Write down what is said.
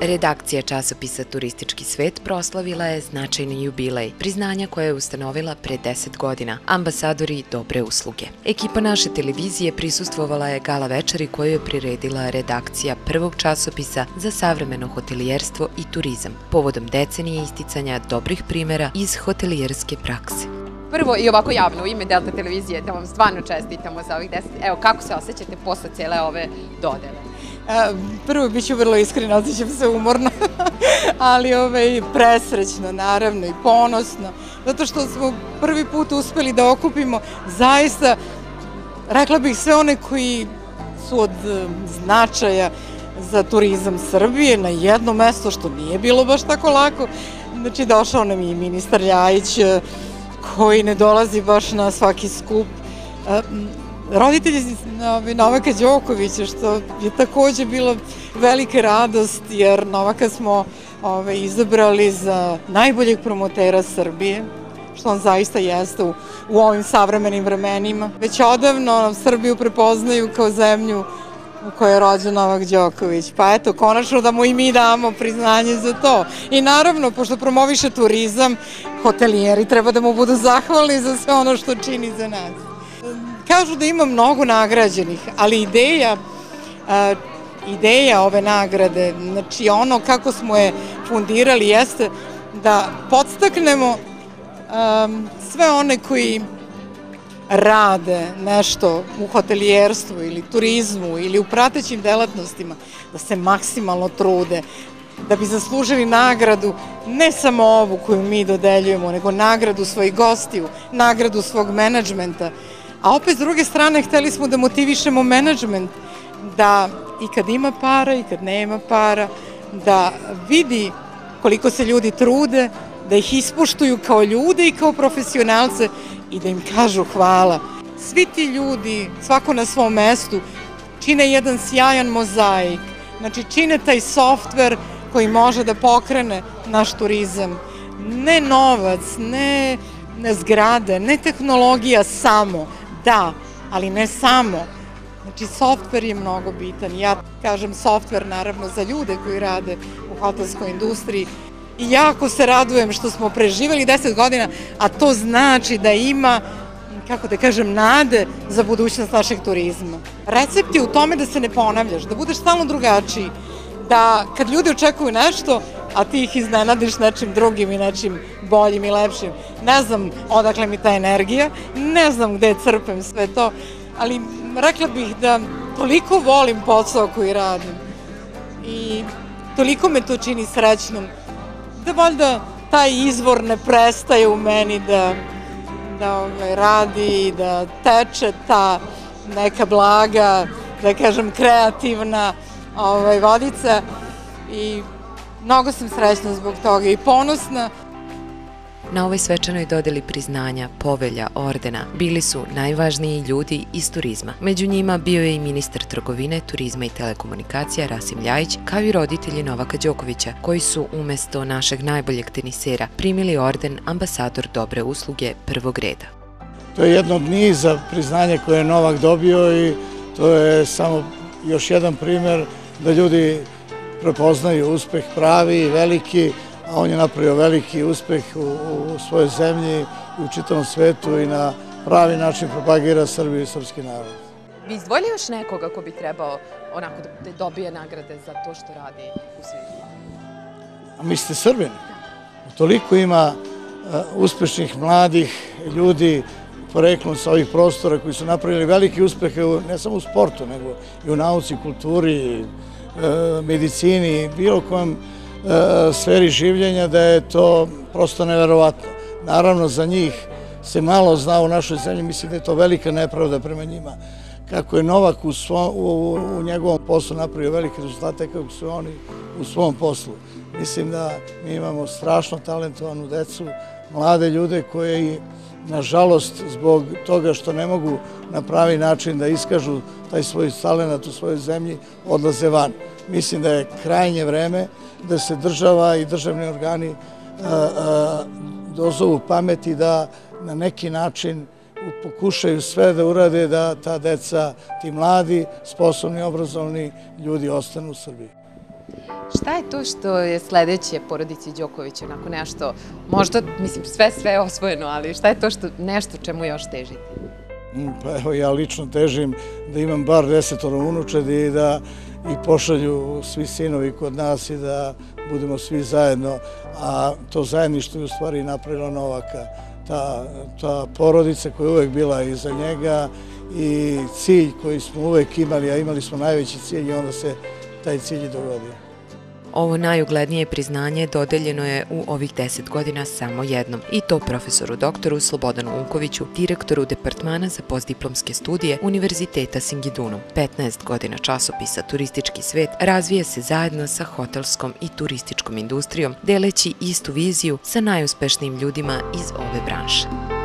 Redakcija časopisa Turistički svet proslavila je značajni jubilej, priznanja koje je ustanovila pre 10 godina, ambasadori dobre usluge. Ekipa naše televizije prisustvovala je gala večeri koju je priredila redakcija prvog časopisa za savremeno hotelijerstvo i turizam, povodom decenije isticanja dobrih primera iz hotelijerske prakse. Prvo i ovako javno u ime Delta televizije da vam stvarno čestitamo za ovih deset. Evo, kako se osjećate posle cele ove dodele? Prvo bit ću vrlo iskrena, osjećam se umorno, ali ovaj, presrećno naravno i ponosno, zato što smo prvi put uspeli da okupimo zaista, rekla bih, sve one koji su od e, značaja za turizam Srbije na jedno mesto, što nije bilo baš tako lako. Znači, došao nam i ministar Ljajić, e, koji ne dolazi baš na svaki skup. Roditelji Novaka Đokovića, što je takođe bilo velika radost, jer Novaka smo ove, izabrali za najboljeg promotera Srbije, što on zaista jeste u, u ovim savremenim vremenima. Već odavno Srbiju prepoznaju kao zemlju u kojoj je rođen Novak Đoković. Pa eto, konačno da mu i mi damo priznanje za to. I naravno, pošto promoviše turizam, hotelijeri treba da mu budu zahvalni za sve ono što čini za nas. Kažu da ima mnogo nagrađenih, ali ideja ideja ove nagrade, znači ono kako smo je fundirali jeste da podstaknemo sve one koji rade nešto u hotelijerstvu ili turizmu ili u pratećim delatnostima, da se maksimalno trude, da bi zaslužili nagradu, ne samo ovu koju mi dodeljujemo, nego nagradu svojih gostiju, nagradu svog menadžmenta. A opet s druge strane hteli smo da motivišemo menadžment da i kad ima para i kad nema para, da vidi koliko se ljudi trude, da ih ispuštuju kao ljude i kao profesionalce i da im kažu hvala. Svi ti ljudi, svako na svom mestu, čine jedan sjajan mozaik. Znači, čine taj softver koji može da pokrene naš turizam. Ne novac, ne, ne zgrade, ne tehnologija samo, da, ali ne samo. Znači, softver je mnogo bitan. Ja kažem softver, naravno, za ljude koji rade u hotelskoj industriji, I jako se radujem što smo preživali 10 godina, a to znači da ima kako da kažem, nade za budućnost našeg turizma. Recept je u tome da se ne ponavljaš, da budeš stalno drugačiji, da kad ljudi očekuju nešto, a ti ih iznenadiš nečim drugim i nečim boljim i lepšim. Ne znam odakle mi ta energija, ne znam gde crpem sve to, ali rekla bih da toliko volim posao koji radim i toliko me to čini srećnom da valjda taj izvor ne prestaje u meni da, da ovaj, radi, da teče ta neka blaga, da kažem kreativna ovaj, vodica i mnogo sam srećna zbog toga i ponosna Na ovoj svečanoj dodeli priznanja, povelja, ordena bili su najvažniji ljudi iz turizma. Među njima bio je i ministar trgovine, turizma i telekomunikacija Rasim Ljajić, kao i roditelji Novaka Đokovića, koji su umesto našeg najboljeg tenisera primili orden ambasador dobre usluge prvog reda. To je jedno od niza priznanja koje je Novak dobio i to je samo još jedan primer da ljudi prepoznaju uspeh pravi i veliki, a on je napravio veliki uspeh u, u svojoj zemlji i u čitavom svetu i na pravi način propagira Srbiju i srpski narod. Bi izdvojili još nekoga ko bi trebao onako da dobije nagrade za to što radi u svijetu? A mislite Srbin? Toliko ima uh, uspešnih mladih ljudi poreklom sa ovih prostora koji su napravili velike uspehe ne samo u sportu, nego i u nauci, kulturi, medicini, bilo kojem E, sferi življenja da je to prosto neverovatno. Naravno, za njih se malo zna u našoj zemlji, mislim da je to velika nepravda prema njima. Kako je Novak u, svom, u njegovom poslu napravio velike rezultate, kako su oni u svom poslu. Mislim da mi imamo strašno talentovanu decu, mlade ljude koji, nažalost, zbog toga što ne mogu na pravi način da iskažu taj svoj talenat u svojoj zemlji, odlaze van. Mislim da je krajnje vreme da se država i državni organi dozovu pameti da na neki način pokušaju sve da urade da ta deca, ti mladi, sposobni, obrazovni ljudi ostanu u Srbiji. Šta je to što je sledeće porodici Đoković onako nešto, možda, mislim, sve sve je osvojeno, ali šta je to što, nešto čemu još težite? Mm, Pa evo, ja lično težim da imam bar desetoro unučadi i da ih pošalju svi sinovi kod nas i da budemo svi zajedno, a to zajedništvo je u stvari napravilo Novaka. Ta, ta porodica koja je uvek bila iza njega i cilj koji smo uvek imali, a imali smo najveći cilj i onda se taj cilj i dogodio. Ovo najuglednije priznanje dodeljeno je u ovih 10 godina samo jednom, i to profesoru doktoru Slobodanu Unkoviću, direktoru Departmana za postdiplomske studije Univerziteta Singidunum. 15 godina časopisa Turistički svet razvija se zajedno sa hotelskom i turističkom industrijom, deleći istu viziju sa najuspešnijim ljudima iz ove branše.